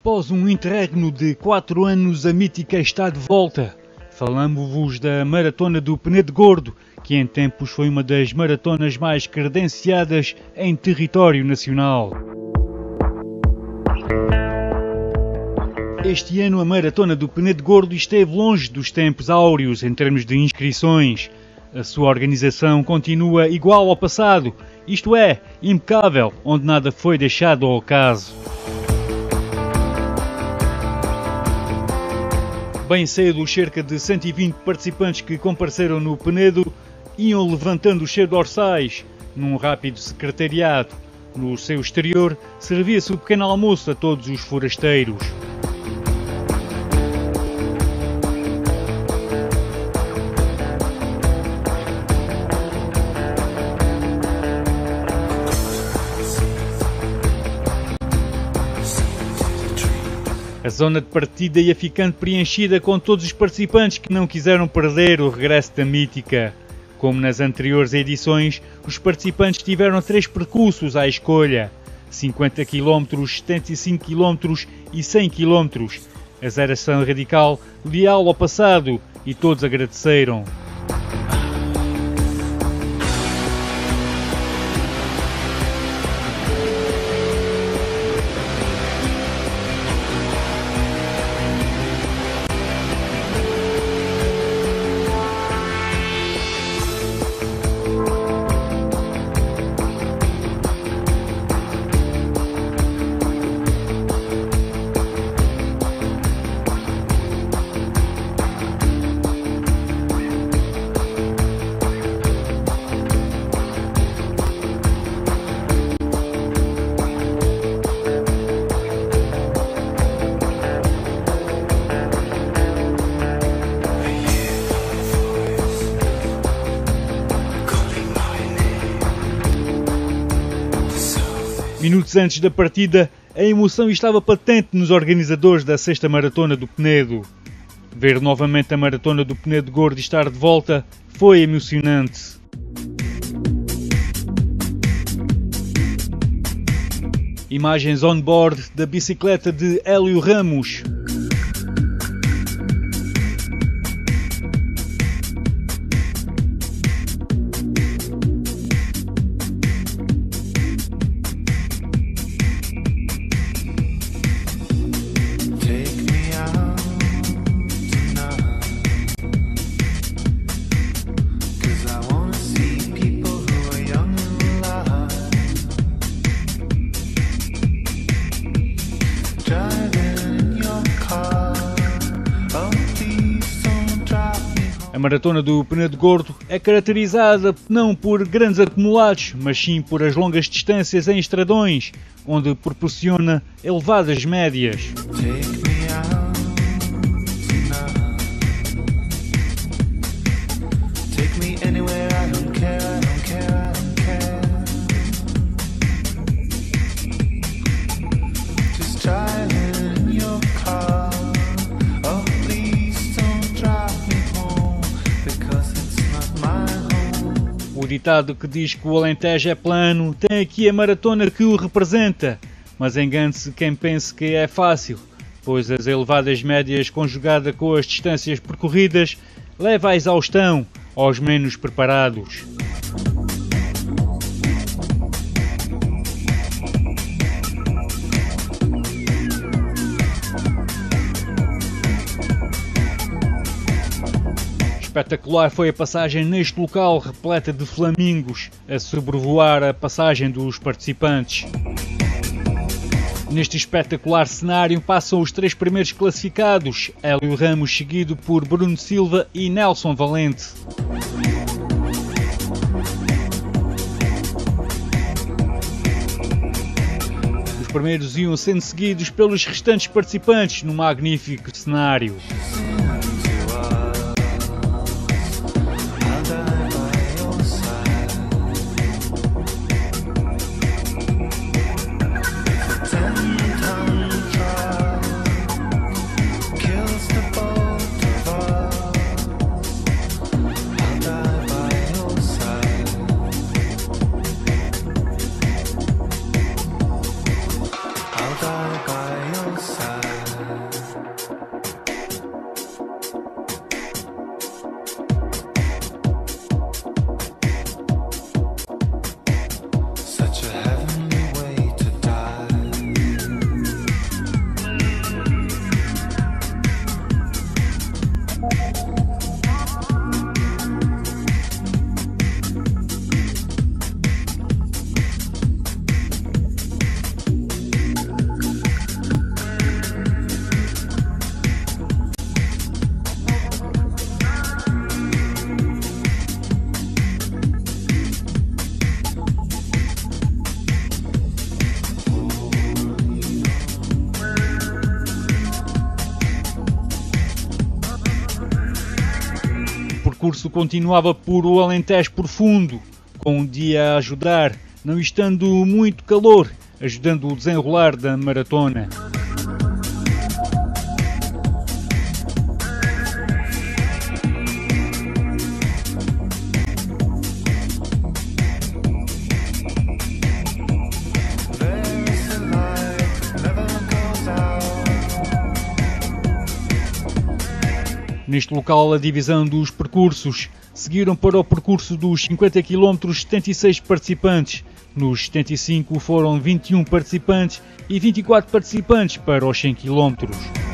Após um interregno de 4 anos, a mítica está de volta. Falamos-vos da Maratona do Penedo Gordo, que em tempos foi uma das maratonas mais credenciadas em território nacional. Este ano a Maratona do Penedo Gordo esteve longe dos tempos áureos em termos de inscrições. A sua organização continua igual ao passado, isto é, impecável, onde nada foi deixado ao acaso. Bem cedo, cerca de 120 participantes que compareceram no Penedo iam levantando os seus dorsais num rápido secretariado. No seu exterior, servia-se o pequeno almoço a todos os forasteiros. A zona de partida ia ficando preenchida com todos os participantes que não quiseram perder o regresso da mítica. Como nas anteriores edições, os participantes tiveram três percursos à escolha: 50 km, 75 km e 100 km. A geração radical leal ao passado e todos agradeceram. Minutos antes da partida, a emoção estava patente nos organizadores da sexta maratona do Penedo. Ver novamente a maratona do Penedo Gordo estar de volta foi emocionante. Imagens on-board da bicicleta de Hélio Ramos. A maratona do Penedo Gordo é caracterizada não por grandes acumulados, mas sim por as longas distâncias em estradões, onde proporciona elevadas médias. Ditado que diz que o Alentejo é plano tem aqui a maratona que o representa, mas engane-se quem pense que é fácil, pois as elevadas médias conjugada com as distâncias percorridas leva à exaustão aos menos preparados. Espetacular foi a passagem neste local repleta de flamingos a sobrevoar a passagem dos participantes. Neste espetacular cenário passam os três primeiros classificados, Hélio Ramos seguido por Bruno Silva e Nelson Valente. Os primeiros iam sendo seguidos pelos restantes participantes no magnífico cenário. Percurso continuava por o Alentejo profundo, com um dia a ajudar, não estando muito calor, ajudando o desenrolar da maratona. Neste local, a divisão dos percursos seguiram para o percurso dos 50 km 76 participantes. Nos 75 foram 21 participantes e 24 participantes para os 100 km.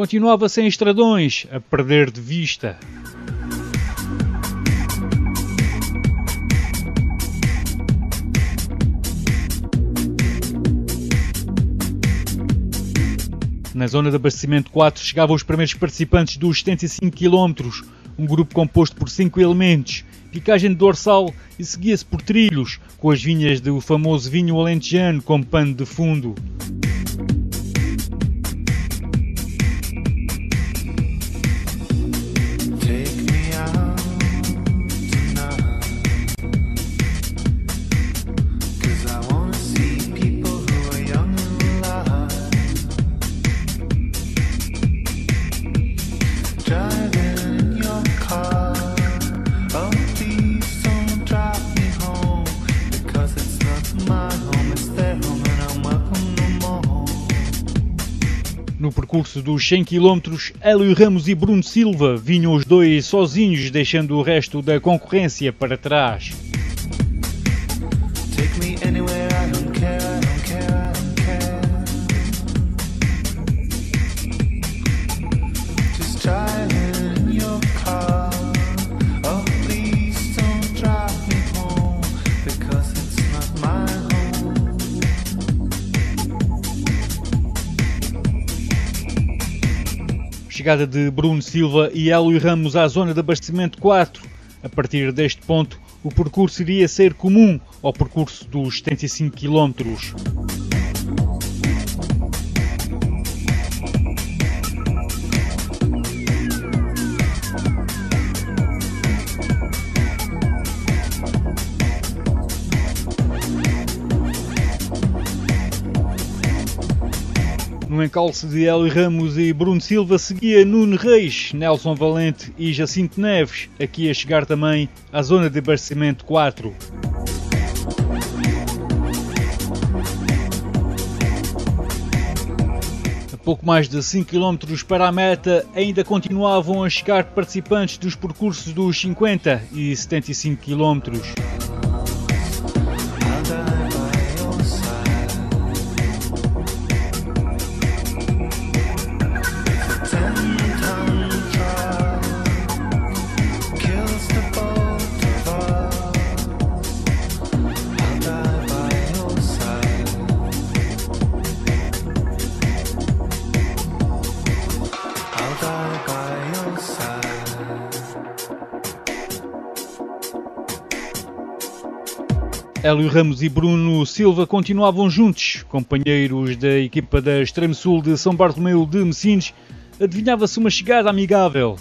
Continuava sem estradões, a perder de vista. Na zona de abastecimento 4 chegavam os primeiros participantes dos 75 km, um grupo composto por 5 elementos, picagem de dorsal e seguia-se por trilhos, com as vinhas do famoso vinho alentejano como pano de fundo. Percurso dos 100 km, Hélio Ramos e Bruno Silva vinham os dois sozinhos, deixando o resto da concorrência para trás. Chegada de Bruno Silva e Hélio Ramos à zona de abastecimento 4. A partir deste ponto, o percurso iria ser comum ao percurso dos 75 km. No encalço de Hélio Ramos e Bruno Silva seguia Nuno Reis, Nelson Valente e Jacinto Neves, aqui a chegar também à zona de abastecimento 4. A pouco mais de 5 km para a meta, ainda continuavam a chegar participantes dos percursos dos 50 e 75 km. Hélio Ramos e Bruno Silva continuavam juntos, companheiros da equipa da Extremo Sul de São Bartolomeu de Messines. Adivinhava-se uma chegada amigável.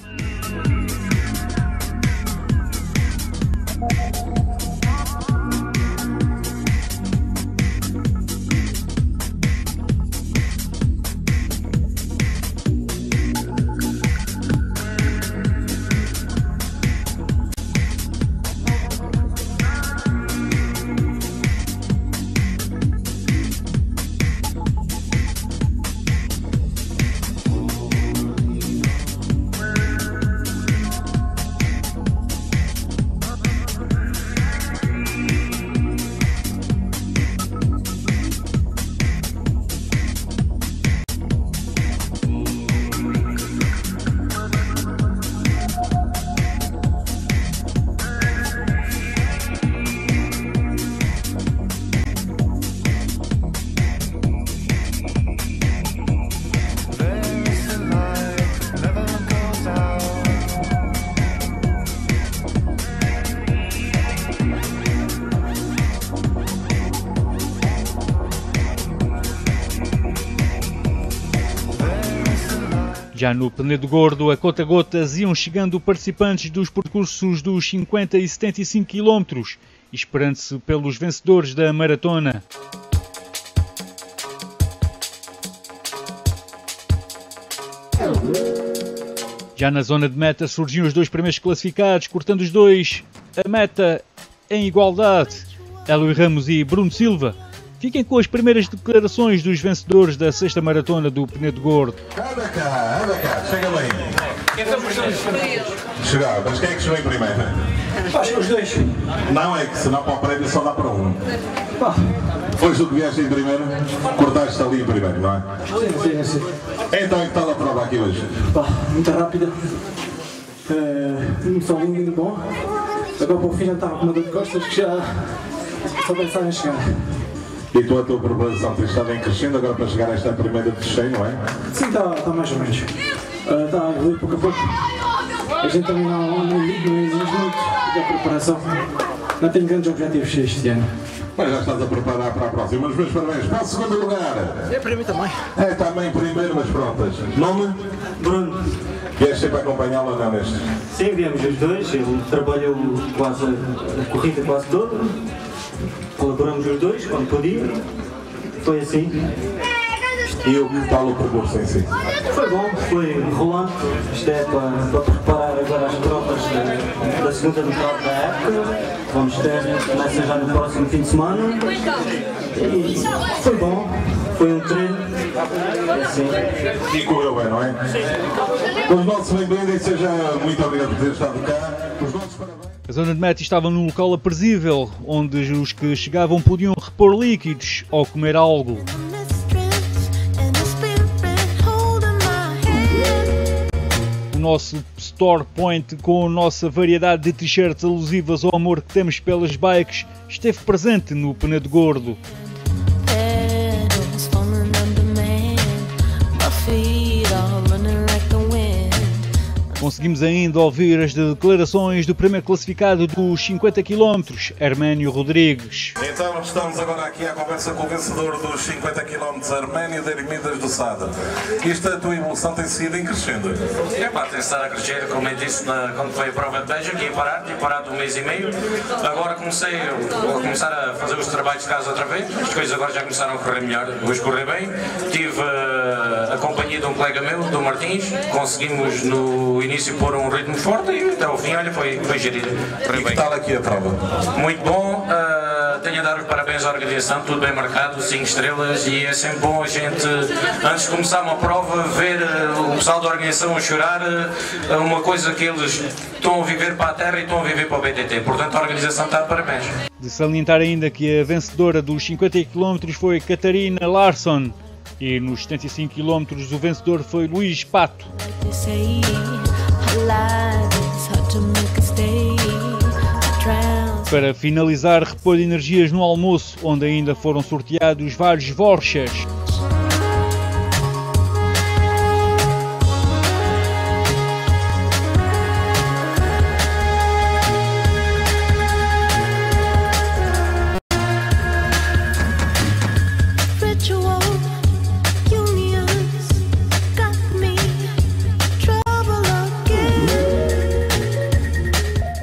Já no Penedo Gordo, a cota gotas iam chegando participantes dos percursos dos 50 e 75 km, esperando-se pelos vencedores da maratona. Já na zona de meta surgiam os dois primeiros classificados, cortando os dois a meta em igualdade. Eloy Ramos e Bruno Silva. Fiquem com as primeiras declarações dos vencedores da sexta maratona do Penedo Gordo. Anda cá, anda cá, chega bem. Chegar, mas quem é que chegou em primeiro? Acho que os dois. Não é que senão para o prémio só dá para um. Pá, Foi tu que vieste em primeiro, cortaste ali em primeiro, não é? sim, sim, sim. Então é que está a prova aqui hoje. Pá, muito rápida. Uh, muito só lindo, muito bom. Agora para o fim já estava com uma dor de costas que já só pensava em chegar. E tu a tua preparação tem estado em crescendo agora para chegar a esta primeira de cheio, não é? Sim, está tá mais ou menos. Uh, Está a evoluir pouco a pouco. A gente também não, não liga, não exige muito da preparação. Não tenho grandes objetivos este ano. Mas já estás a preparar para a próxima. Mas meus parabéns. Para o segundo lugar. É para mim também. É também primeiro, mas prontas. Nome? Bruno, Vieste sempre acompanhá-lo ou não neste? sim, viemos os dois, ele trabalhou quase a corrida quase toda, colaboramos os dois quando podia, foi assim, E o que tal o percurso em si? foi bom, foi rolante, isto é para, para preparar agora as provas da, da segunda metade da época, vamos ter, começa já no próximo fim de semana, e foi bom, foi um treino, assim. E correu bem, não é? Os nossos bem-vindos seja muito obrigado por ter estado cá. A zona de meta estava num local aprazível, onde os que chegavam podiam repor líquidos ou comer algo. O nosso store point com a nossa variedade de t-shirts alusivas ao amor que temos pelas bikes esteve presente no Penedo Gordo. Conseguimos ainda ouvir as declarações do primeiro classificado dos 50 km, Hermênio Rodrigues. Então estamos agora aqui à conversa com o vencedor dos 50 km Arménio de Ermidas do Sada. Isto a tua evolução tem sido em crescendo. É pá, tem estar a crescer, como eu disse na- quando foi a prova de Beja, que ia parar, tinha parado um mês e meio. Agora comecei a, a começar a fazer os trabalhos de casa outra vez, as coisas agora já começaram a correr melhor, hoje correr bem. Tive eh, a companhia de um colega meu, do Martins, conseguimos no início pôr um ritmo forte e até ao fim, olha, foi, foi gerido. E que tal aqui a prova? Muito bom, eh, tenho a dar os parabéns à organização, tudo bem marcado, 5 estrelas e é sempre bom a gente, antes de começar uma prova, ver eh, o pessoal da organização a chorar, eh, uma coisa que eles estão a viver para a terra e estão a viver para o BTT, portanto a organização está de parabéns. De salientar ainda que a vencedora dos 50 km foi Catarina Larsson e nos 75 km o vencedor foi Luís Pato. Para finalizar, repolho energias no almoço, onde ainda foram sorteados vários vouchers.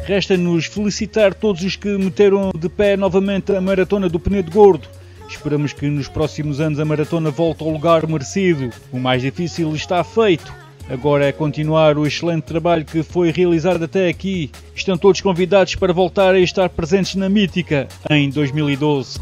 Resta-nos felicitar todos os que meteram de pé novamente a maratona do Penedo Gordo. Esperamos que nos próximos anos a maratona volte ao lugar merecido. O mais difícil está feito. Agora é continuar o excelente trabalho que foi realizado até aqui. Estão todos convidados para voltar a estar presentes na Mítica em 2012.